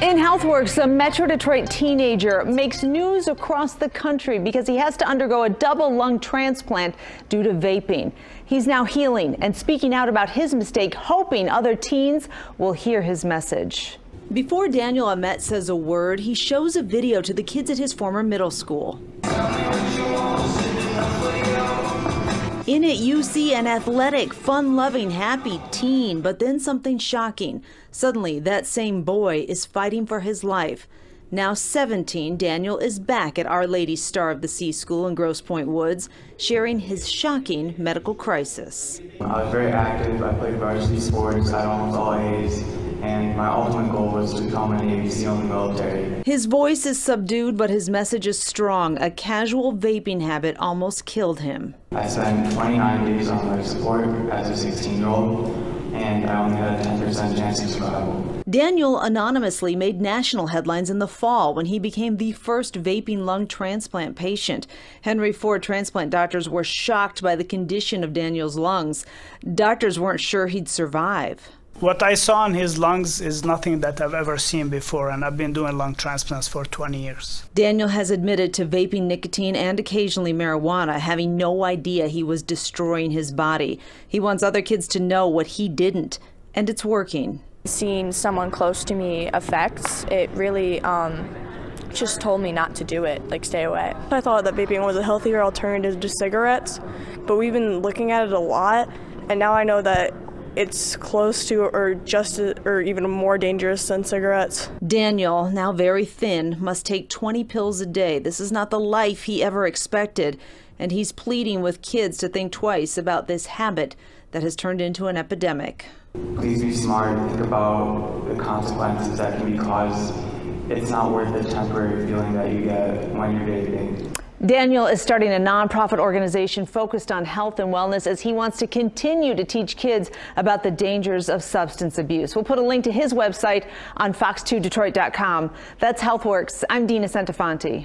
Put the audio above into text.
In HealthWorks, a Metro Detroit teenager makes news across the country because he has to undergo a double lung transplant due to vaping. He's now healing and speaking out about his mistake, hoping other teens will hear his message. Before Daniel Ament says a word, he shows a video to the kids at his former middle school. In it, you see an athletic, fun loving, happy teen, but then something shocking. Suddenly, that same boy is fighting for his life. Now 17, Daniel is back at Our Lady Star of the Sea School in Grosse Pointe Woods, sharing his shocking medical crisis. I was very active. I played varsity sports at almost all ages and my ultimate goal was to become a Navy SEAL in the military. His voice is subdued, but his message is strong. A casual vaping habit almost killed him. I spent 29 days on life support as a 16 year old, and I only had a 10% chance of survival. Daniel anonymously made national headlines in the fall when he became the first vaping lung transplant patient. Henry Ford transplant doctors were shocked by the condition of Daniel's lungs. Doctors weren't sure he'd survive. What I saw in his lungs is nothing that I've ever seen before, and I've been doing lung transplants for 20 years. Daniel has admitted to vaping nicotine and occasionally marijuana, having no idea he was destroying his body. He wants other kids to know what he didn't, and it's working. Seeing someone close to me affects, it really um, just told me not to do it, like stay away. I thought that vaping was a healthier alternative to cigarettes, but we've been looking at it a lot, and now I know that it's close to or just or even more dangerous than cigarettes. Daniel, now very thin, must take 20 pills a day. This is not the life he ever expected, and he's pleading with kids to think twice about this habit that has turned into an epidemic. Please be smart. Think about the consequences that can be caused. It's not worth the temporary feeling that you get when you're vaping. Daniel is starting a nonprofit organization focused on health and wellness as he wants to continue to teach kids about the dangers of substance abuse. We'll put a link to his website on fox2detroit.com. That's HealthWorks. I'm Dina Centofanti.